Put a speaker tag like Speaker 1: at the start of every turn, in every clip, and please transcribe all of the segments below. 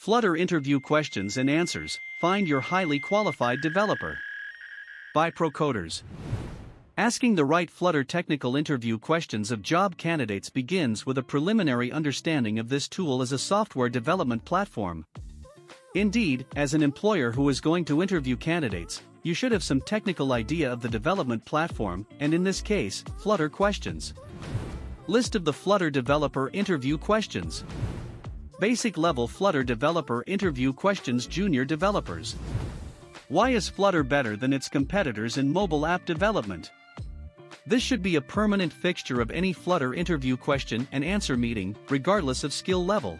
Speaker 1: Flutter interview questions and answers. Find your highly qualified developer. By Procoders. Asking the right Flutter technical interview questions of job candidates begins with a preliminary understanding of this tool as a software development platform. Indeed, as an employer who is going to interview candidates, you should have some technical idea of the development platform, and in this case, Flutter questions. List of the Flutter developer interview questions. Basic level Flutter developer interview questions Junior developers. Why is Flutter better than its competitors in mobile app development? This should be a permanent fixture of any Flutter interview question and answer meeting, regardless of skill level.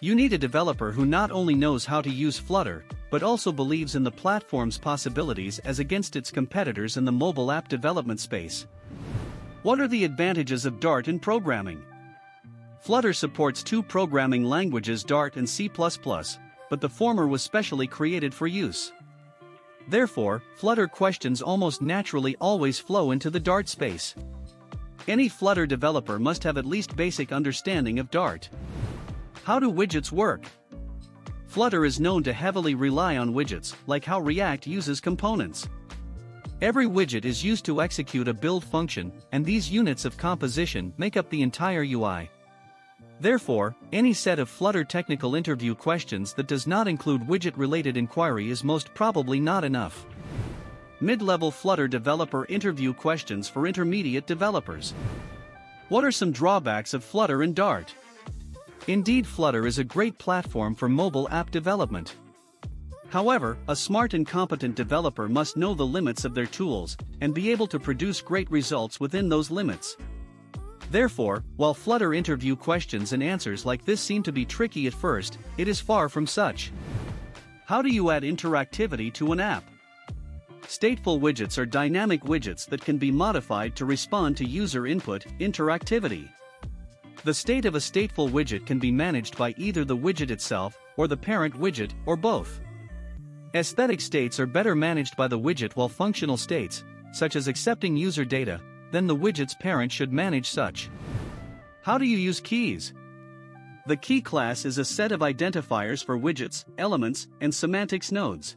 Speaker 1: You need a developer who not only knows how to use Flutter, but also believes in the platform's possibilities as against its competitors in the mobile app development space. What are the advantages of Dart in programming? Flutter supports two programming languages Dart and C++, but the former was specially created for use. Therefore, Flutter questions almost naturally always flow into the Dart space. Any Flutter developer must have at least basic understanding of Dart. How do widgets work? Flutter is known to heavily rely on widgets, like how React uses components. Every widget is used to execute a build function, and these units of composition make up the entire UI. Therefore, any set of Flutter technical interview questions that does not include widget-related inquiry is most probably not enough. Mid-level Flutter developer interview questions for intermediate developers. What are some drawbacks of Flutter and Dart? Indeed Flutter is a great platform for mobile app development. However, a smart and competent developer must know the limits of their tools and be able to produce great results within those limits. Therefore, while Flutter interview questions and answers like this seem to be tricky at first, it is far from such. How do you add interactivity to an app? Stateful widgets are dynamic widgets that can be modified to respond to user input, interactivity. The state of a stateful widget can be managed by either the widget itself, or the parent widget, or both. Aesthetic states are better managed by the widget while functional states, such as accepting user data, then the widget's parent should manage such. How do you use keys? The key class is a set of identifiers for widgets, elements, and semantics nodes.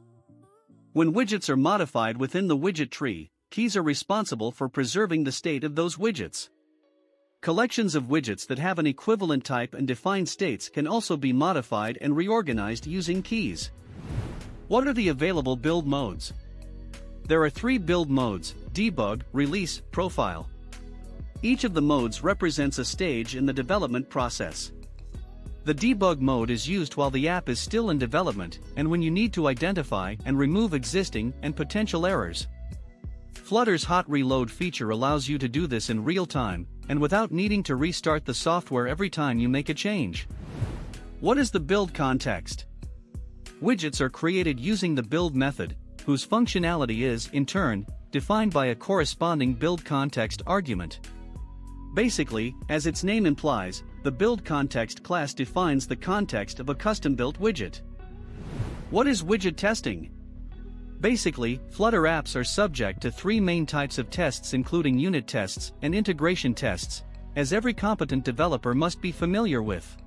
Speaker 1: When widgets are modified within the widget tree, keys are responsible for preserving the state of those widgets. Collections of widgets that have an equivalent type and defined states can also be modified and reorganized using keys. What are the available build modes? There are three build modes, debug, release, profile. Each of the modes represents a stage in the development process. The debug mode is used while the app is still in development and when you need to identify and remove existing and potential errors. Flutter's hot reload feature allows you to do this in real time and without needing to restart the software every time you make a change. What is the build context? Widgets are created using the build method whose functionality is, in turn, defined by a corresponding build context argument. Basically, as its name implies, the build context class defines the context of a custom-built widget. What is widget testing? Basically, Flutter apps are subject to three main types of tests including unit tests and integration tests, as every competent developer must be familiar with.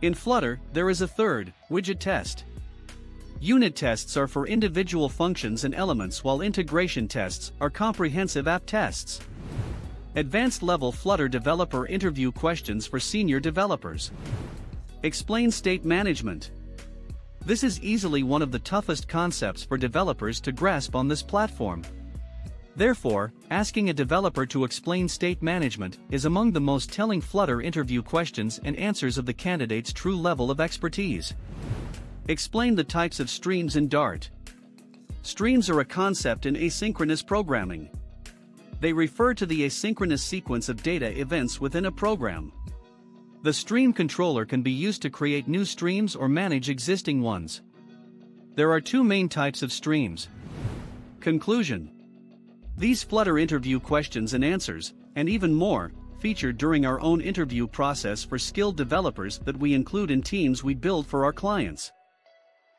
Speaker 1: In Flutter, there is a third, widget test. Unit tests are for individual functions and elements while integration tests are comprehensive app tests. Advanced level Flutter developer interview questions for senior developers. Explain state management. This is easily one of the toughest concepts for developers to grasp on this platform. Therefore, asking a developer to explain state management is among the most telling Flutter interview questions and answers of the candidate's true level of expertise. Explain the types of streams in Dart. Streams are a concept in asynchronous programming. They refer to the asynchronous sequence of data events within a program. The stream controller can be used to create new streams or manage existing ones. There are two main types of streams. Conclusion These Flutter interview questions and answers, and even more, featured during our own interview process for skilled developers that we include in teams we build for our clients.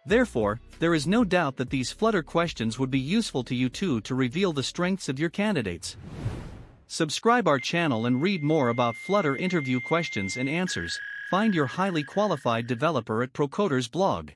Speaker 1: Therefore, there is no doubt that these Flutter questions would be useful to you too to reveal the strengths of your candidates. Subscribe our channel and read more about Flutter interview questions and answers. Find your highly qualified developer at Procoder's blog.